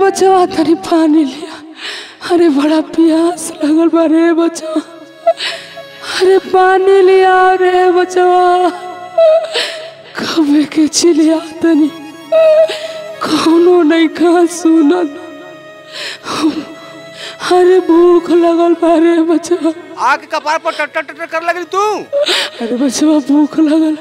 बचवा तनी पानी लिया। अरे बड़ा प्यास लगल बा रे बचवा अरे पानी लिया रे बचवा कबे के चिलिया तनी कौनो नहीं खा सुनत। अरे भूख लगल बा रे बचवा आके कपार पर टट टट कर लगी तू। अरे बचवा भूख लगल।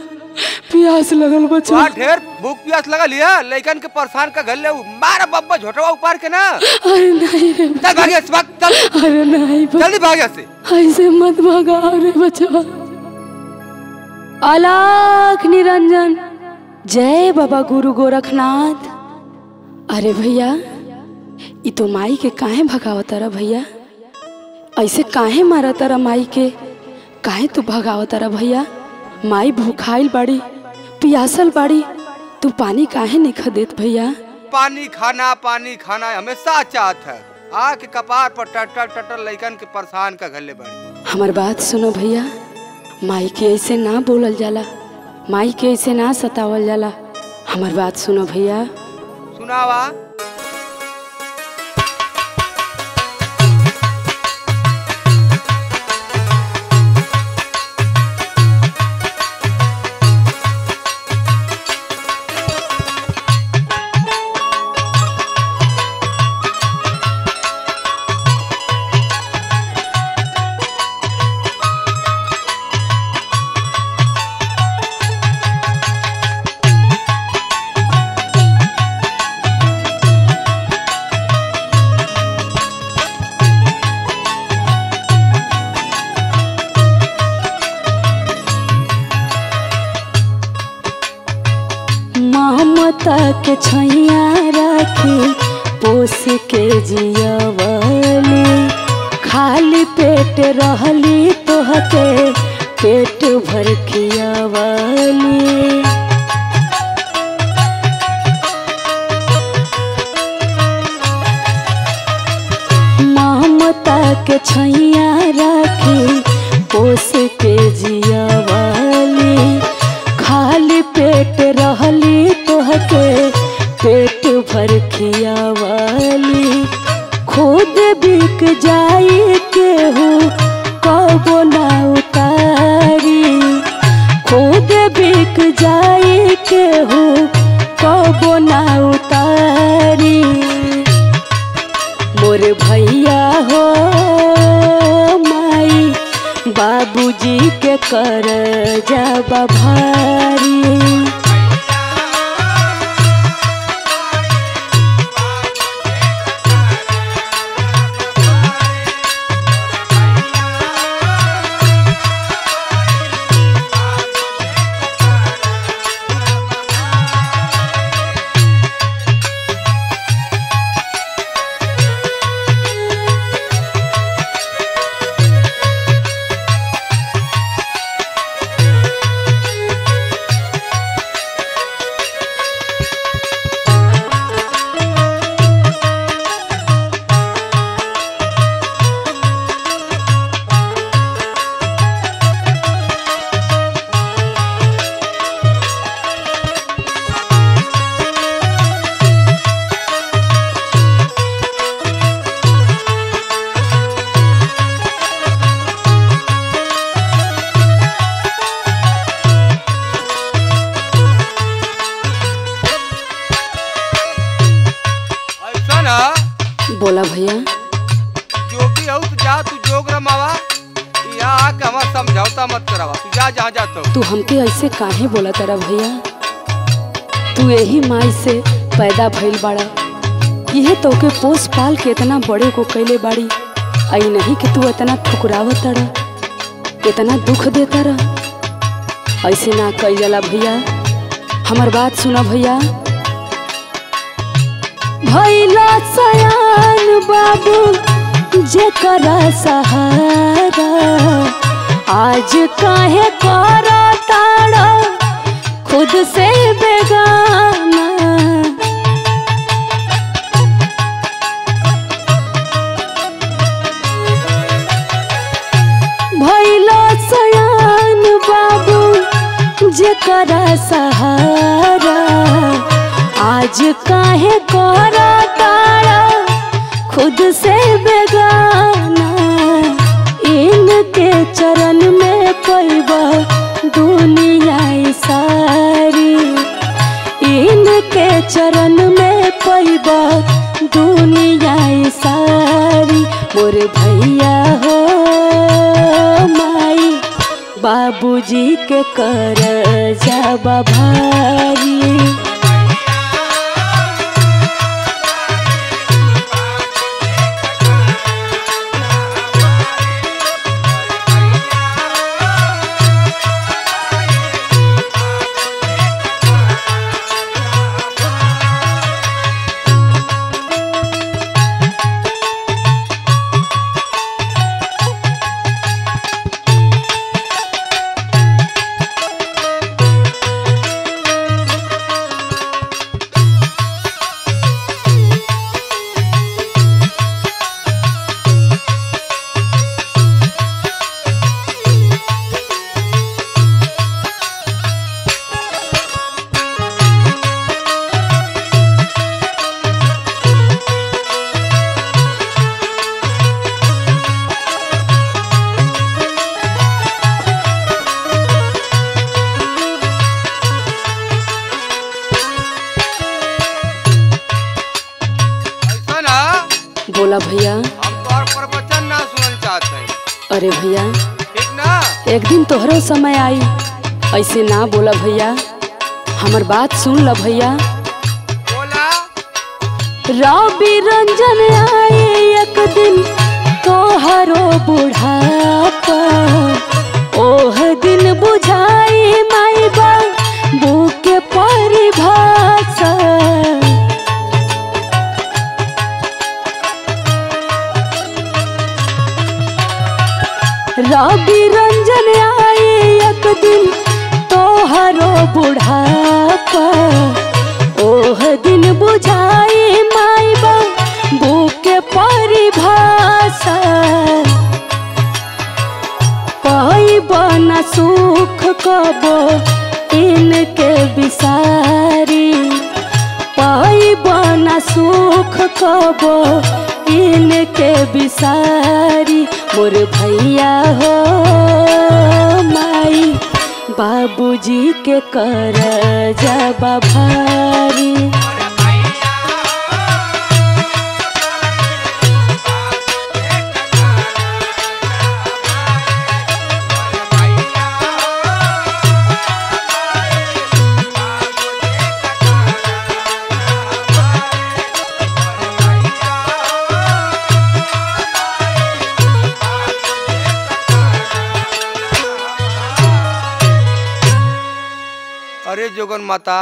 प्यास लगल बचवा वहाँ ढेर भूख प्यास लगा लिया लइकन के परेशान का घर ले मारा बब्बा झोटवा ऊपर के ना। अरे नहीं रे। चल भागे इस वक्त चल। अरे नहीं जल्दी भागे यहाँ से ऐसे मत भगा रे बचवा अलाख निरंजन। जय बाबा गुरु गोरखनाथ। अरे भैया ई तो माई के काहे भगावत रा भैया? ऐसे काहे मारत रा माई के? काहे तू भगावत रा भैया? माई भूखाइल बाड़ी। पियासल बाड़ी? तू पानी काहे नहीं खा देत भैया? पानी खाना पानी खाना हमेशा चाहत है। आके कपार पर टटर टटर लइकन के परेशान का घले बड़ी। हमार बात सुनो भैया। माई के ऐसे ना बोलल जाला। माई के ऐसे ना सतावल जाला। हमार बात सुनो भैया। सुनावा। छैया राखी, पोस के जियवली। खाली पेट रहली तोहके पेट भर खियवली। ममता के छैया राखी, पोस खुद बिक जाई केहू, कबो ना उतारी। खुद बिक जाई केहू, कबो ना उतारी। मोर भैया हो माई, बाबूजी के कर जब भारी मत करावा तू जा जहाँ जाता हो तू हमके ऐसे काहे बोला तारा भैया? तू यही माई से पैदा भइल बाड़ा। यह तोके पोस पाल के इतना बड़े को कैले बाड़ी। आई नहीं कि तू इतना ठुकरावत तारा इतना दुख देता रह। ऐसे ना कई जाला भैया। हमार बात सुना भैया। भैला सयान बाबू, जेकरा सहारा। आज काहे करा ताड़ा? खुद से बेगाना। भैला सयान बाबू, जेकरा सहारा। आज काहे करा तारा खुद से बेगाना। इनके चरण में पैबा दुनिया सारी। इनके चरण में पैबा दुनिया सारी। मोरे भैया हो माई, बाबूजी के कर जाबा भारी भैया। हम तोहर प्रवचन ना सुनल चाहते हैं। अरे भैया। ठीक ना? एक दिन तोहरो समय आई। ऐसे ना बोला भैया। हमर बात सुन ल भैया। बोला? रवि रंजन आए एक दिन। रवि रंजन आए एक दिन तोहरो बुढ़ापा। ओह दिन बुझाई माई बा बुके परिभाषा। पाई बना सुख कबो इनके विसारी पाई बना सुख कबो इनके बिसारी मोर भैया हो माई। बाबूजी के कर जा भारी। अरे जोगन माता।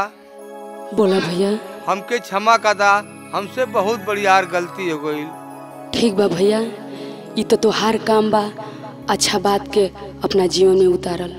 बोला भैया। हमके क्षमा का दा हमसे बहुत बड़ी यार गलती हो गई। ठीक बा भैया ये तो तोहार काम बा अच्छा बात के अपना जीवन में उतारल।